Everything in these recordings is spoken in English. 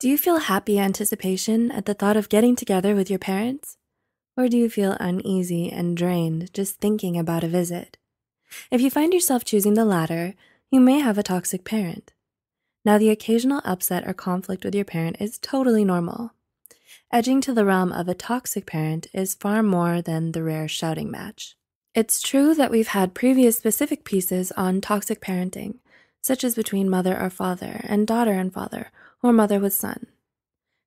Do you feel happy anticipation at the thought of getting together with your parents? Or do you feel uneasy and drained just thinking about a visit? If you find yourself choosing the latter, you may have a toxic parent. Now, the occasional upset or conflict with your parent is totally normal. Edging to the realm of a toxic parent is far more than the rare shouting match. It's true that we've had previous specific pieces on toxic parenting, such as between mother or father and daughter and father, or mother with son.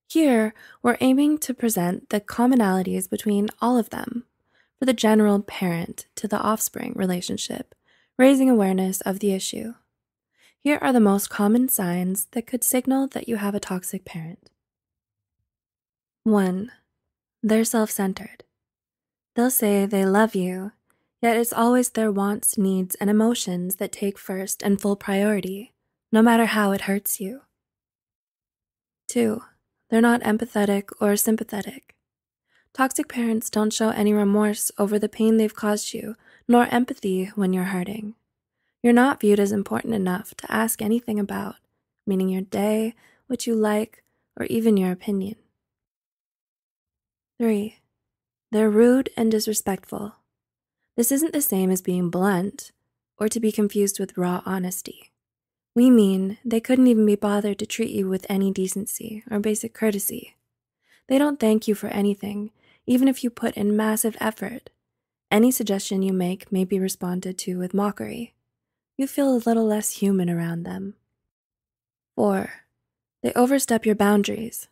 Here, we're aiming to present the commonalities between all of them for the general parent to the offspring relationship, raising awareness of the issue. Here are the most common signs that could signal that you have a toxic parent. 1. They're self centered. They'll say they love you, yet it's always their wants, needs, and emotions that take first and full priority, no matter how it hurts you. 2. They're not empathetic or sympathetic. Toxic parents don't show any remorse over the pain they've caused you, nor empathy when you're hurting. You're not viewed as important enough to ask anything about, meaning your day, what you like, or even your opinion. 3. They're rude and disrespectful. This isn't the same as being blunt or to be confused with raw honesty. We mean they couldn't even be bothered to treat you with any decency or basic courtesy. They don't thank you for anything, even if you put in massive effort. Any suggestion you make may be responded to with mockery. You feel a little less human around them. 4. They overstep your boundaries.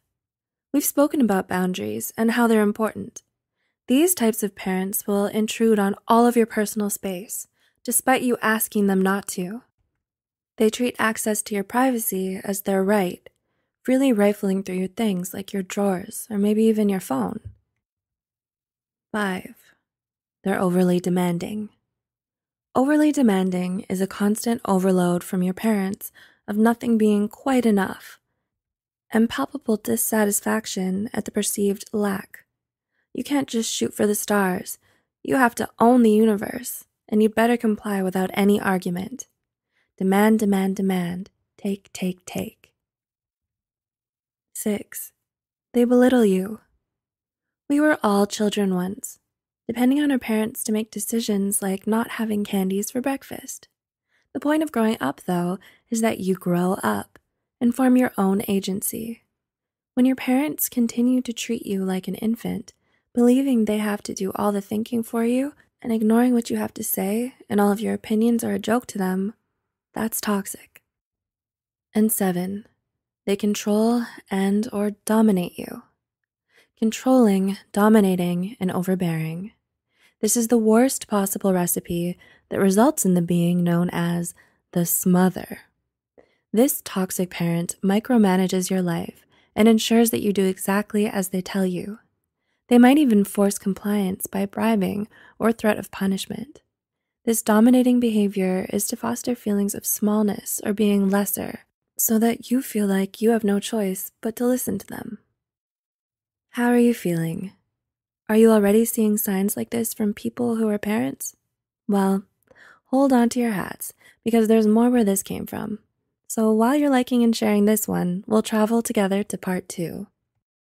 We've spoken about boundaries and how they're important. These types of parents will intrude on all of your personal space, despite you asking them not to. They treat access to your privacy as their right, freely rifling through your things like your drawers or maybe even your phone. 5. They're overly demanding. Overly demanding is a constant overload from your parents of nothing being quite enough and palpable dissatisfaction at the perceived lack. You can't just shoot for the stars. You have to own the universe, and you'd better comply without any argument. Demand, demand, demand. Take, take, take. 6. They belittle you. We were all children once, depending on our parents to make decisions like not having candies for breakfast. The point of growing up, though, is that you grow up and form your own agency. When your parents continue to treat you like an infant, believing they have to do all the thinking for you and ignoring what you have to say and all of your opinions are a joke to them, that's toxic. And 7. They control and or dominate you. Controlling, dominating, and overbearing. This is the worst possible recipe that results in the being known as the smother. This toxic parent micromanages your life and ensures that you do exactly as they tell you. They might even force compliance by bribing or threat of punishment. This dominating behavior is to foster feelings of smallness or being lesser so that you feel like you have no choice but to listen to them. How are you feeling? Are you already seeing signs like this from people who are parents? Well, hold on to your hats because there's more where this came from. So while you're liking and sharing this one, we'll travel together to part two.